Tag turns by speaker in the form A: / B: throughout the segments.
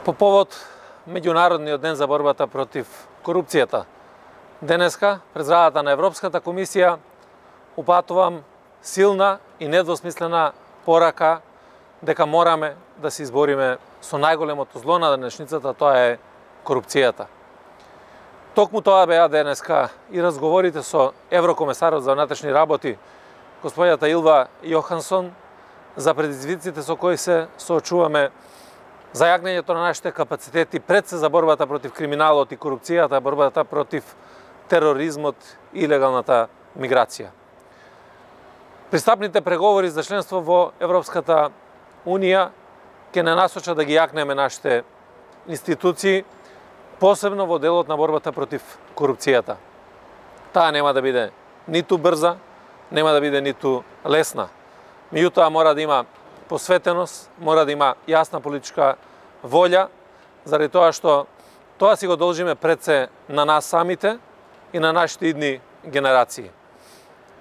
A: По повод Меѓународниот ден за борбата против корупцијата, денеска пред зградата на Европската комисија упатувам силна и недвосмислена порака дека мораме да се избориме со најголемото зло на денешницата, тоа е корупцијата. Токму тоа беа денеска и разговорите со Еврокомесарот за внатрешни работи, господјата Илва Јохансон, за предизвиците со кои се соочуваме за јагнењето на нашите капацитети пред се за борбата против криминалот и корупцијата, борбата против тероризмот и илегалната миграција. Пристапните преговори за членство во Европската Унија ќе не насочат да ги јакнеме нашите институции, посебно во делот на борбата против корупцијата. Таа нема да биде ниту брза, нема да биде ниту лесна. Меѓутоа мора да има посветеност, мора да има јасна политичка волја, заради тоа што тоа си го должиме пред се на нас самите и на нашите идни генерации.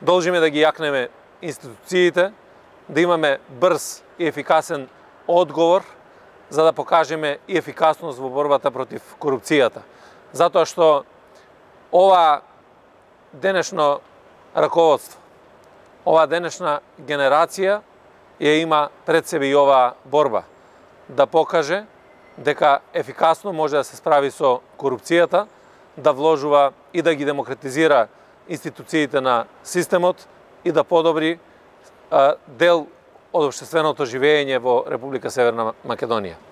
A: Должиме да ги јакнеме институциите, да имаме брз и ефикасен одговор за да покажеме и ефикасност во борбата против корупцијата. Затоа што ова денешно раководство, ова денешна генерација ја има пред себе и оваа борба да покаже дека ефикасно може да се справи со корупцијата, да вложува и да ги демократизира институциите на системот и да подобри дел од обштественото живење во Република Северна Македонија.